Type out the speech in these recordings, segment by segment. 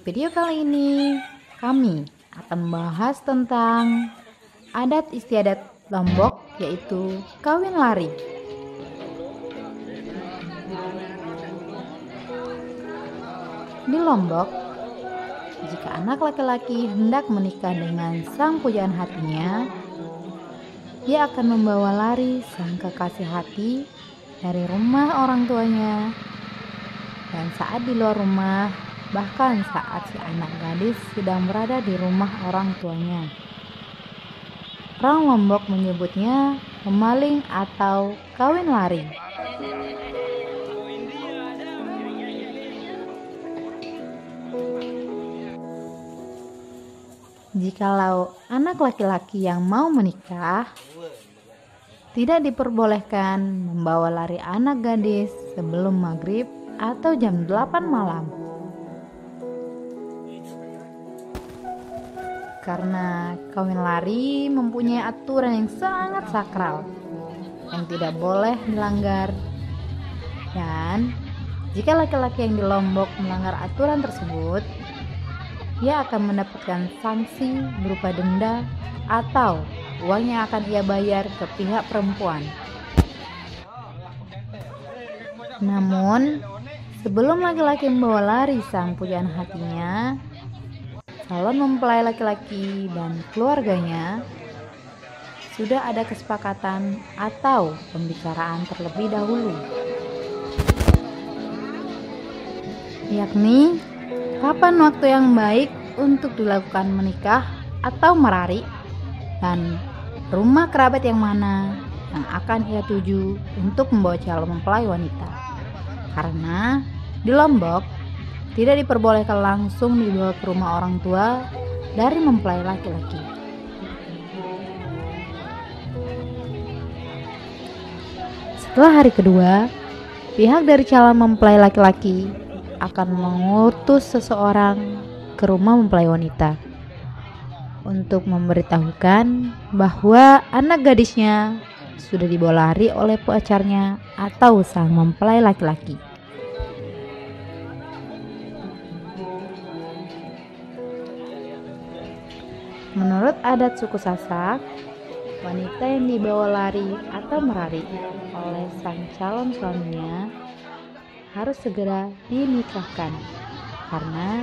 Video kali ini, kami akan membahas tentang adat istiadat Lombok yaitu kawin lari. Di Lombok, jika anak laki-laki hendak menikah dengan sang pujaan hatinya, dia akan membawa lari sang kekasih hati dari rumah orang tuanya. Dan saat di luar rumah, bahkan saat si anak gadis sedang berada di rumah orang tuanya. Orang Lombok menyebutnya pemaling atau kawin lari. Jikalau anak laki-laki yang mau menikah tidak diperbolehkan membawa lari anak gadis sebelum maghrib atau jam 8 malam. Karena kawin lari mempunyai aturan yang sangat sakral yang tidak boleh dilanggar. Dan jika laki-laki yang di Lombok melanggar aturan tersebut, ia akan mendapatkan sanksi berupa denda atau uang yang akan ia bayar ke pihak perempuan. Namun, sebelum laki-laki membawa lari sang pujaan hatinya, calon mempelai laki-laki dan keluarganya sudah ada kesepakatan atau pembicaraan terlebih dahulu. Yakni Kapan waktu yang baik untuk dilakukan menikah atau merari? Dan rumah kerabat yang mana yang akan ia tuju untuk membawa calon mempelai wanita? Karena di Lombok tidak diperbolehkan langsung dibawa ke rumah orang tua dari mempelai laki-laki. Setelah hari kedua, pihak dari calon mempelai laki-laki akan mengutus seseorang ke rumah mempelai wanita untuk memberitahukan bahwa anak gadisnya sudah dibawa lari oleh pacarnya atau sang mempelai laki-laki. Menurut adat suku Sasak, wanita yang dibawa lari atau merari oleh sang calon suaminya harus segera dinikahkan karena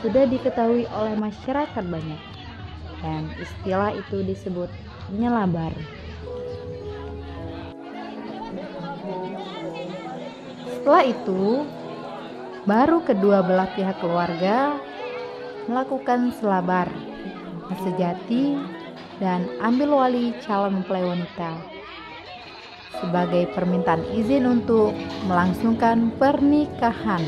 sudah diketahui oleh masyarakat banyak dan istilah itu disebut nyelabar. Setelah itu, baru kedua belah pihak keluarga melakukan selabar sejati dan ambil wali calon mempelai wanita sebagai permintaan izin untuk melangsungkan pernikahan.